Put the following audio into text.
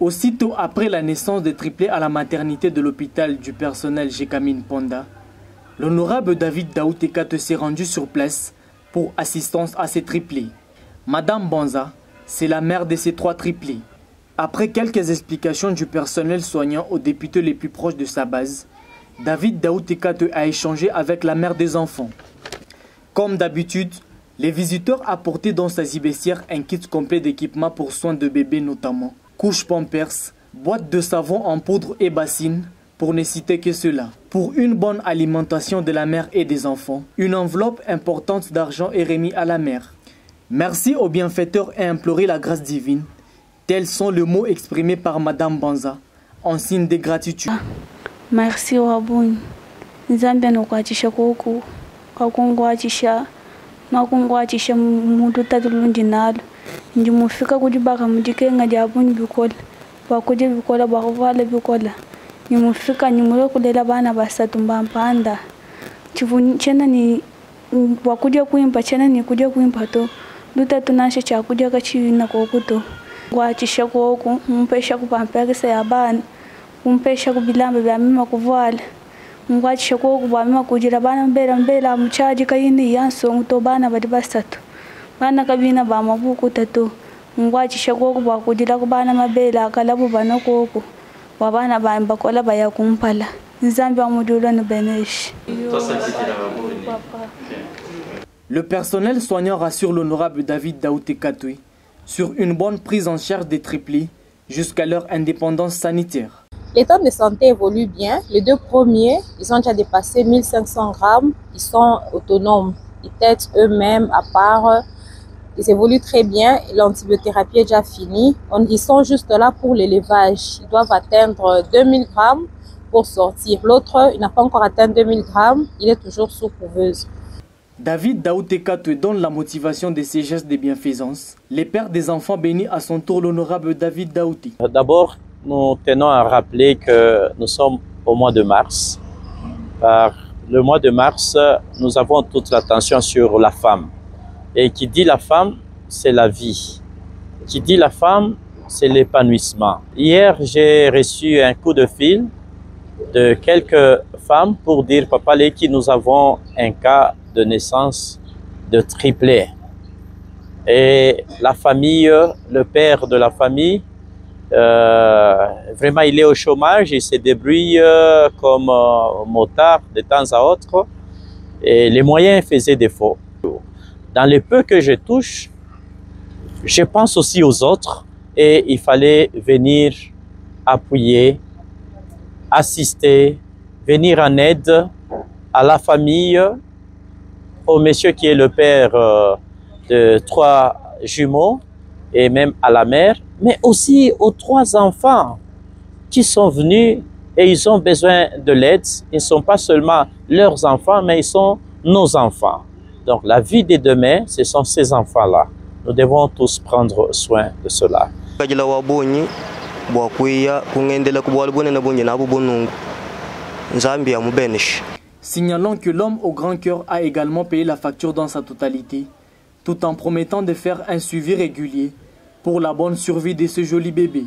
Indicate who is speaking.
Speaker 1: Aussitôt après la naissance des triplés à la maternité de l'hôpital du personnel Jekamine Ponda, l'honorable David Daoutekate s'est rendu sur place pour assistance à ces triplés. Madame Bonza, c'est la mère de ces trois triplés. Après quelques explications du personnel soignant aux députés les plus proches de sa base, David Daoutekate a échangé avec la mère des enfants. Comme d'habitude, les visiteurs apportaient dans sa zibessière un kit complet d'équipements pour soins de bébés notamment, couches pampers, boîte de savon en poudre et bassines, pour ne citer que cela. Pour une bonne alimentation de la mère et des enfants, une enveloppe importante d'argent est remise à la mère. Merci aux bienfaiteurs et implorer la grâce divine. Tels sont les mots exprimés par Madame Banza en signe de gratitude.
Speaker 2: Merci muntu tatulundi nalo njimufika kujibaka mujikenga jabunyi bikola bakuje bikola bakuvala bikola nimufika nimule kulela bana basatu mbampanda. Chivu chena ni wakuja kuimba chena ni kuja kuimba to. Dutatu tunashe chakuja kachina kokuto. Ngwacisha koku mumpesha kupampekisa ya bana. Kumpesha kubilamba bya mima kuvala. Ngwachisha koku bwamima kujira bana mbela mbela muchaji kayini yansongu to bana bali basatu bana kabina ba baya kumpala nzambi wa beneshi
Speaker 1: Le personnel soignant rassure l'honorable David Daouté sur une bonne prise en charge des triplés jusqu'à leur indépendance sanitaire.
Speaker 3: L'état de santé évolue bien. Les deux premiers, ils ont déjà dépassé 1500 grammes. Ils sont autonomes. Ils têtent eux-mêmes à part. Ils évoluent très bien. L'antibiothérapie est déjà finie. On- Ils sont juste là pour l'élevage. Ils doivent atteindre 2000 grammes pour sortir. L'autre, il n'a pas encore atteint 2000 grammes. Il est toujours sous couveuse.
Speaker 1: David Daouté Katoué donne la motivation de ses gestes de bienfaisance. Les pères des enfants bénissent à son tour l'honorable David Daouté.
Speaker 4: D'abord, nous tenons à rappeler que nous sommes au mois de mars. Par le mois de mars, nous avons toute l'attention sur la femme. Et qui dit la femme, c'est la vie. Qui dit la femme, c'est l'épanouissement. Hier, j'ai reçu un coup de fil de quelques femmes pour dire, Papa Leki, nous avons un cas de naissance de triplé. Et la famille, le père de la famille, euh, vraiment, il est au chômage, il se débrouille euh, comme euh, motard de temps à autre. Et les moyens faisaient défaut. Dans le peu que je touche, je pense aussi aux autres et il fallait venir appuyer, assister, venir en aide à la famille, au monsieur qui est le père euh, de trois jumeaux et même à la mère, mais aussi aux trois enfants qui sont venus et ils ont besoin de l'aide. Ils ne sont pas seulement leurs enfants, mais ils sont nos enfants. Donc la vie de demain, ce sont ces enfants-là. Nous devons tous prendre soin de cela.
Speaker 1: Signalons que l'homme au grand cœur a également payé la facture dans sa totalité, tout en promettant de faire un suivi régulier pour la bonne survie de ce joli bébé.